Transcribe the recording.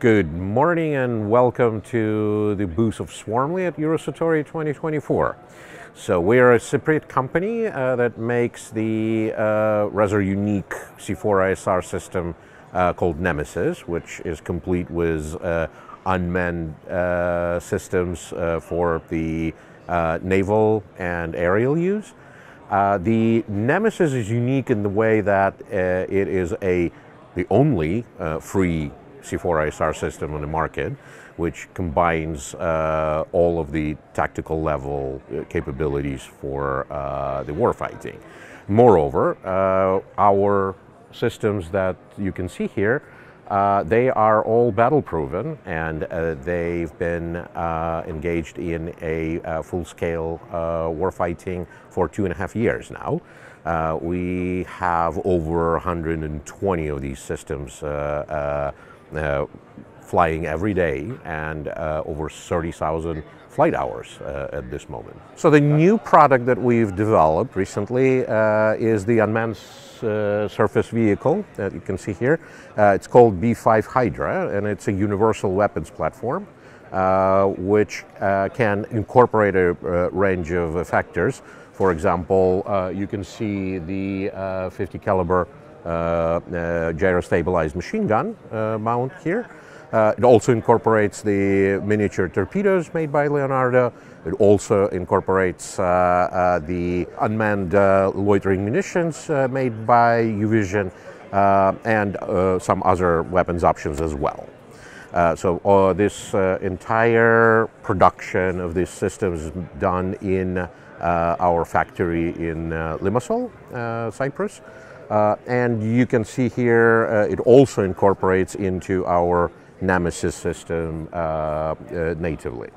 Good morning and welcome to the booth of Swarmly at Eurosatory 2024. So we're a Cypriot company uh, that makes the uh, rather unique C4 ISR system uh, called Nemesis, which is complete with uh, unmanned uh, systems uh, for the naval and aerial use. the Nemesis is unique in the way that it is a the only free C4ISR system on the market, which combines uh, all of the tactical level uh, capabilities for uh, the warfighting. Moreover, uh, our systems that you can see here uh, they are all battle proven and uh, they've been engaged in a full scale warfighting for two and a half years now. we have over 120 of these systems uh, flying every day and uh, over 30,000 flight hours uh, at this moment. So the new product that we've developed recently uh, is the unmanned uh, surface vehicle that you can see here. Uh, it's called B5 Hydra and it's a universal weapons platform which can incorporate a range of effectors. For example, you can see the 50 caliber uh, uh, Uh, uh, gyro-stabilized machine gun uh, mount here. Uh, it also incorporates the miniature torpedoes made by Leonardo. It also incorporates the unmanned loitering munitions made by UVision and some other weapons options as well. Uh, so uh, this uh, entire production of these systems is done in our factory in Limassol, Cyprus. Uh, and you can see here uh, it also incorporates into our Nemesis system uh, natively.